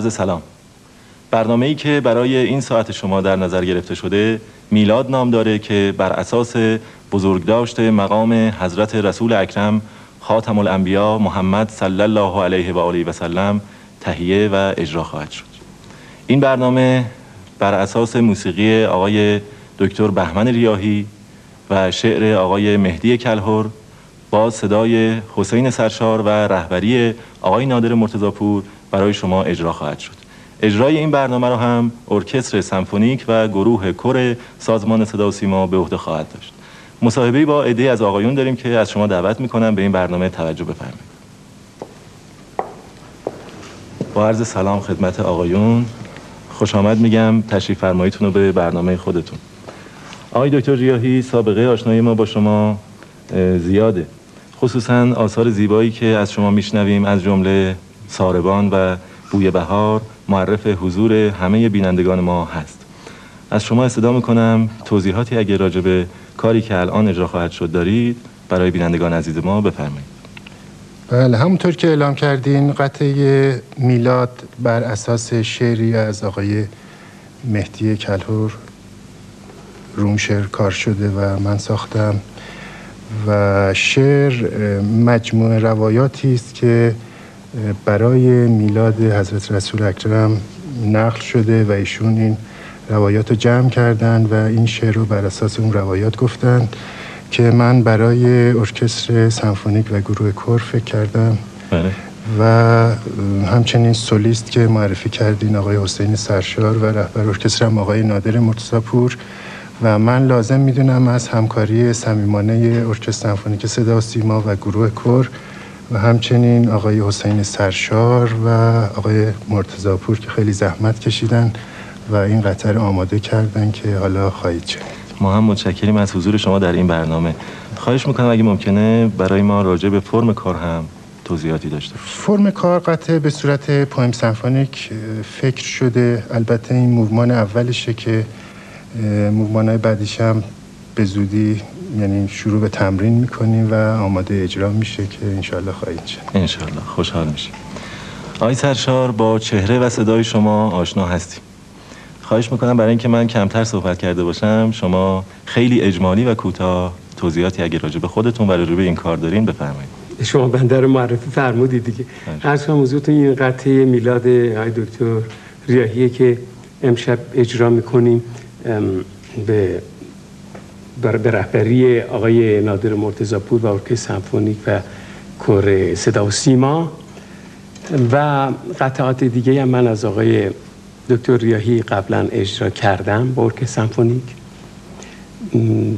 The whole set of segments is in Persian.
عرض سلام. برنامه ای که برای این ساعت شما در نظر گرفته شده میلاد نام داره که بر اساس بزرگداشت مقام حضرت رسول اکرم خاتم الانبیا محمد صلی الله علیه و آله و سلم تهیه و اجرا خواهد شد. این برنامه بر اساس موسیقی آقای دکتر بهمن ریاهی و شعر آقای مهدی کلهر با صدای حسین سرشار و رهبری آقای نادر مرتضاپور برای شما اجرا خواهد شد. اجرای این برنامه را هم ارکستر سمفونیک و گروه کور سازمان صدا و سیما به عهده خواهد داشت. مصاحبه با عده از آقایون داریم که از شما دعوت می‌کنم به این برنامه توجه بفرمایید. با عرض سلام خدمت آقایون خوش آمد میگم تشریف فرماییتون رو به برنامه خودتون. آقای دکتر ریاهی سابقه آشنایی ما با شما زیاده. خصوصا آثار زیبایی که از شما میشنویم از جمله ساربان و بوی بهار معرف حضور همه بینندگان ما هست. از شما استدا می‌کنم توضیحاتی اگر راجع به کاری که الان اجرا خواهد شد دارید برای بینندگان عزیز ما بفرمایید. بله همونطور که اعلام کردین قطعه میلاد بر اساس شعری از آقای مهدی کلهور روم شعر کار شده و من ساختم و شعر مجموعه روایاتی است که برای میلاد حضرت رسول اکرم نقل شده و ایشون این روایات رو جمع کردن و این شعر رو بر اساس اون روایات گفتن که من برای ارکستر سمفونیک و گروه کور فکر کردم بله. و همچنین سولیست که معرفی کردین آقای حسین سرشار و رهبر ارکستر هم آقای نادر مرتضاپور و من لازم می‌دونم از همکاری صمیمانه ارکستر سمفونیک صدا و سیما و گروه کور و همچنین آقای حسین سرشار و آقای مرتضاپور که خیلی زحمت کشیدن و این قطر آماده کردن که حالا خواهید شد ما هم متشکریم از حضور شما در این برنامه. خواهش می‌کنم اگه ممکنه برای ما راجع به فرم کار هم توضیحاتی داشته فرم کار قطعه به صورت پویم سمفونیک فکر شده. البته این موومان اولشه که موومان های بعدیش هم به زودی یعنی شروع به تمرین می‌کنیم و آماده اجرا میشه که انشالله خواهید شد. انشالله خوشحال میشیم. آقای سرشار با چهره و صدای شما آشنا هستیم. خواهش می‌کنم برای اینکه من کمتر صحبت کرده باشم شما خیلی اجمالی و کوتاه توضیحاتی اگه راجع به خودتون و راجع به این کار دارین بفرمایید. شما بنده رو معرفی فرمودید دیگه. هر شما موضوعتون این قطعه میلاد آقای دکتر ریاهیه که امشب اجرا می‌کنیم به به رهبری آقای نادر مرتضاپور و ارکستر سمفونیک و کور صدا و سیما و قطعات دیگه هم من از آقای دکتر ریاهی قبلا اجرا کردم با ارکستر سمفونیک.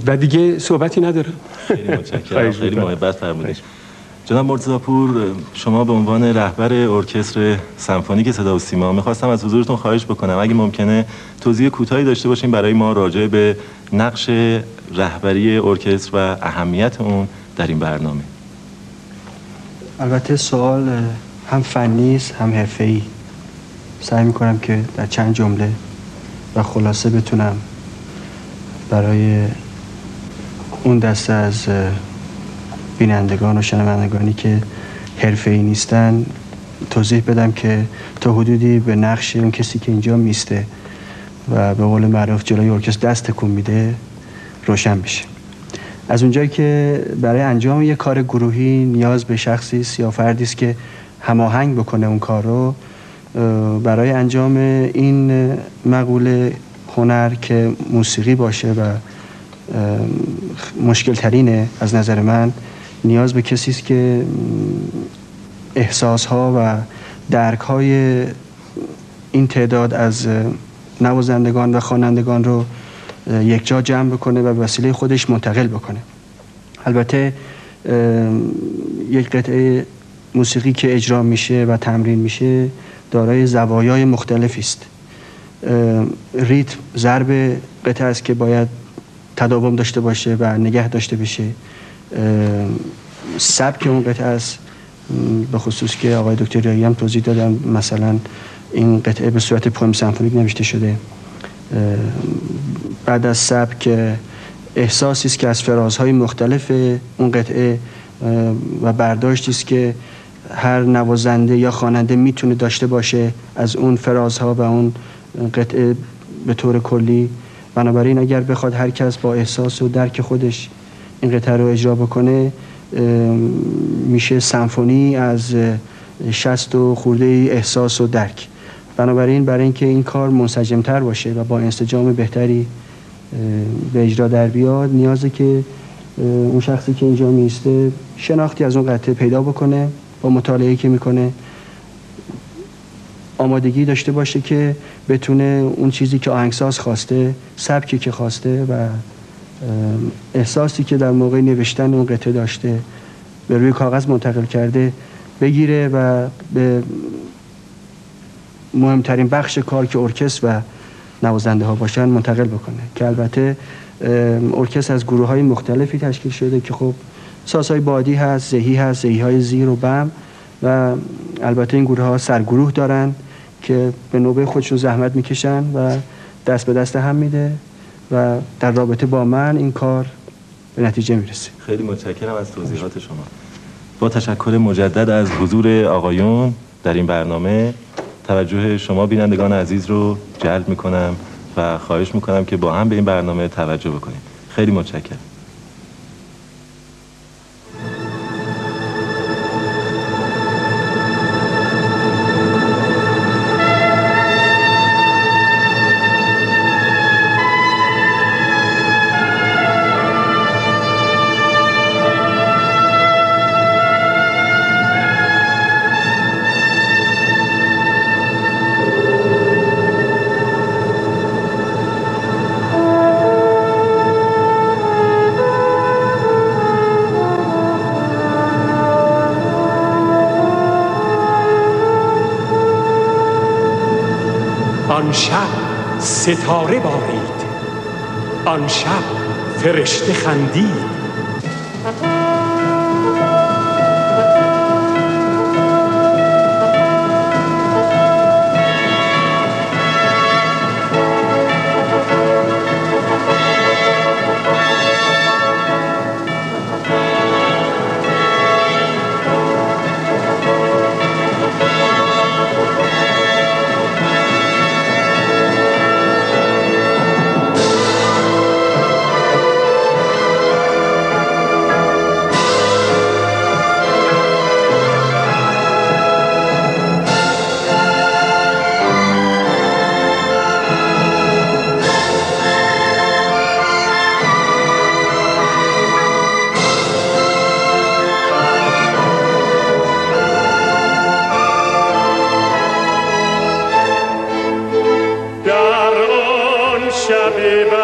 و دیگه صحبتی ندارم. خیلی متشکرم. خیلی محبت فرمودید. جناب مرتضاپور شما به عنوان رهبر ارکستر سمفونیک صدا و سیما می‌خواستم از حضورتون خواهش بکنم. اگه ممکنه توضیح کوتاهی داشته باشیم برای ما راجع به نقش رهبری ارکستر و اهمیت اون در این برنامه. البته سوال هم فنی است هم حرفه‌ای. سعی می‌کنم که در چند جمله و خلاصه بتونم برای اون دسته از بینندگان و شنوندگانی که حرفه ای نیستن توضیح بدم که تا حدودی به نقش اون کسی که اینجا میسته و به قول معروف جلوی ارکستر دست تکون میده روشن بشه. از اونجایی که برای انجام یک کار گروهی نیاز به شخصی است یا فردی است که هماهنگ بکنه اون کار رو برای انجام این مقوله هنر که موسیقی باشه و مشکل ترینه از نظر من نیاز به کسی است که احساس ها و درک های این تعداد از نوازندگان و خوانندگان رو یک جا جمع بکنه و وسیله خودش منتقل بکنه. البته یک قطعه موسیقی که اجرا میشه و تمرین میشه دارای زوایای مختلفی است. ریتم ضرب قطعه است که باید تداوم داشته باشه و نگه داشته بشه. سبک اون قطعه است به خصوص که آقای دکتر ریایی هم توضیح دادن مثلا این قطعه به صورت پویم سمفونیک نوشته شده. بعد از سبک احساسی است که از فرازهای مختلف اون قطعه و برداشتی است که هر نوازنده یا خواننده می‌تونه داشته باشه از اون فرازها و اون قطعه به طور کلی. بنابراین اگر بخواد هر کس با احساس و درک خودش این قطعه رو اجرا بکنه میشه سمفونی از شست و خورده احساس و درک. بنابراین برای اینکه این کار منسجمتر باشه و با انسجام بهتری به اجرا در بیاد نیازه که اون شخصی که اینجا میسته شناختی از اون قطعه پیدا بکنه با مطالعه که می‌کنه آمادگی داشته باشه که بتونه اون چیزی که آهنگساز خواسته سبکی که خواسته و احساسی که در موقع نوشتن اون قطعه داشته به روی کاغذ منتقل کرده بگیره و به مهمترین بخش کار که ارکستر و نوازنده ها باشن منتقل بکنه که البته ارکستر از گروه های مختلفی تشکیل شده که خب ساسای بادی هست زهی هست زهی های زیر و بم و البته این گروه ها سرگروه دارن که به نوبه خودشون زحمت می‌کشن و دست به دست هم میده و در رابطه با من این کار به نتیجه می‌رسه. خیلی متشکرم از توضیحات شما. با تشکر مجدد از حضور آقایون در این برنامه توجه شما بینندگان عزیز رو جلب می‌کنم و خواهش می‌کنم که با هم به این برنامه توجه بکنیم. خیلی متشکرم. ستاره بارید آن شب فرشته خندید.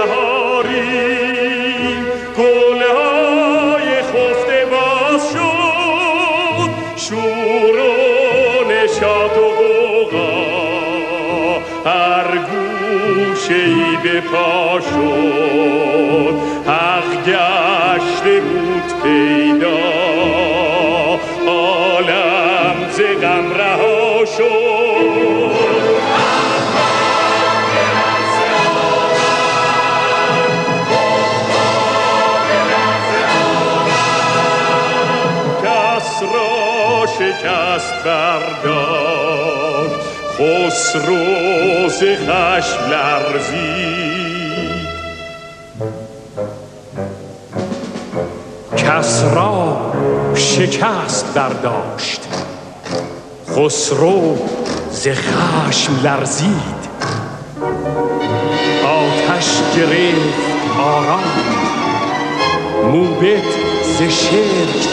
بهاری. گله های خفته باز شد. شور و نشاط و غوغا. هر گوشه ای به پا شد. حق روز خشم لرزید. کسرا شکست برداشت. خسرو ز خشم لرزید. آتش گرفت آرام. موبت ز شرک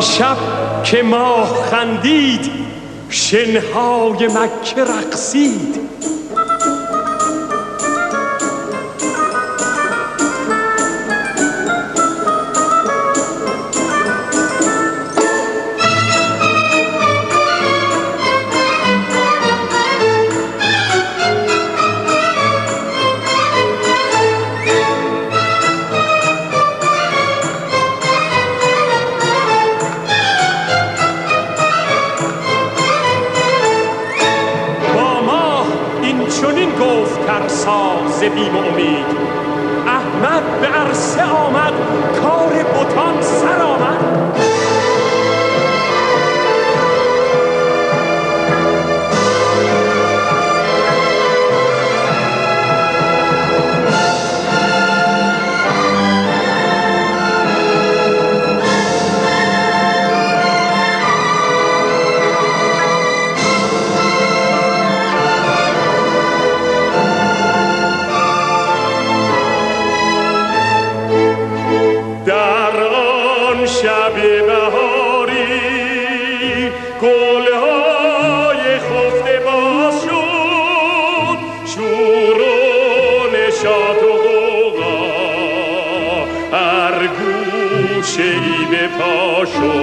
شب که ماه خندید شنهای مکه رقصید. شد